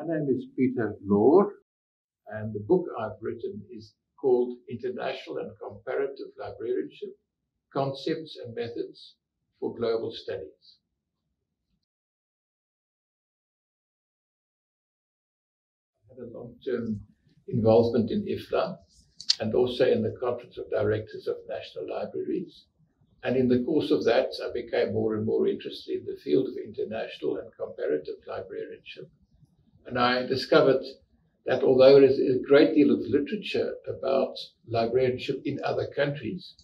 My name is Peter Lor, and the book I've written is called International and Comparative Librarianship Concepts and Methods for Global Studies. I had a long term involvement in IFLA and also in the Conference of Directors of National Libraries. And in the course of that, I became more and more interested in the field of international and comparative librarianship. And I discovered that although there is a great deal of literature about librarianship in other countries,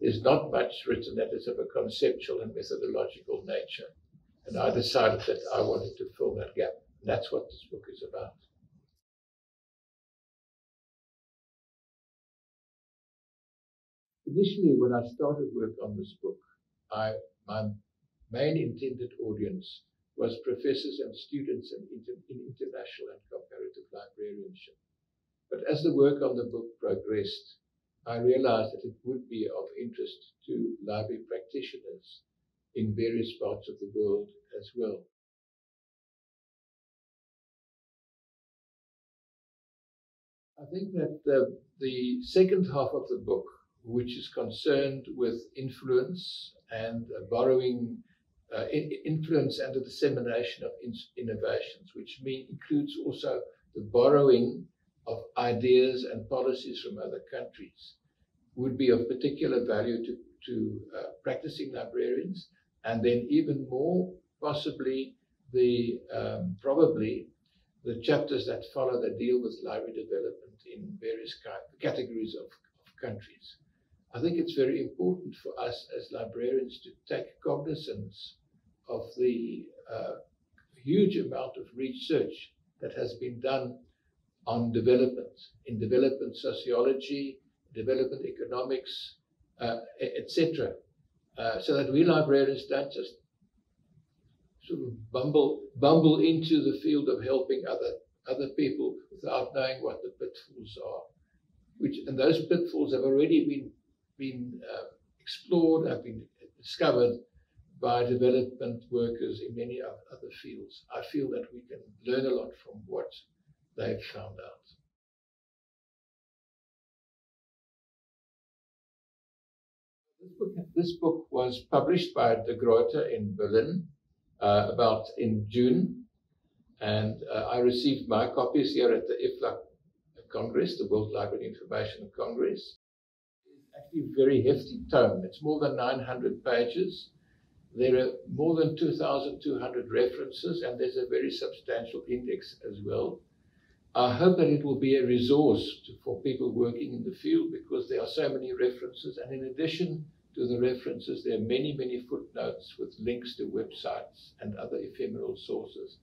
there's not much written that is of a conceptual and methodological nature. And I decided that I wanted to fill that gap. And that's what this book is about. Initially, when I started work on this book, I, my main intended audience was professors and students in, inter, in international and comparative librarianship. But as the work on the book progressed, I realized that it would be of interest to library practitioners in various parts of the world as well. I think that the, the second half of the book, which is concerned with influence and borrowing uh, influence and the dissemination of in innovations, which mean, includes also the borrowing of ideas and policies from other countries, would be of particular value to, to uh, practicing librarians, and then even more possibly the um, probably the chapters that follow that deal with library development in various categories of, of countries. I think it's very important for us as librarians to take cognizance of the uh, huge amount of research that has been done on development, in development sociology, development economics, uh, etc. Uh, so that we librarians don't just sort of bumble, bumble into the field of helping other, other people without knowing what the pitfalls are. Which, and those pitfalls have already been, been uh, explored, have been discovered, by development workers in many other fields. I feel that we can learn a lot from what they've found out. This book, this book was published by De Gruyter in Berlin uh, about in June, and uh, I received my copies here at the IFLA Congress, the World Library Information Congress. It's actually a very hefty tome. It's more than 900 pages there are more than 2,200 references, and there's a very substantial index as well. I hope that it will be a resource to, for people working in the field because there are so many references. And in addition to the references, there are many, many footnotes with links to websites and other ephemeral sources.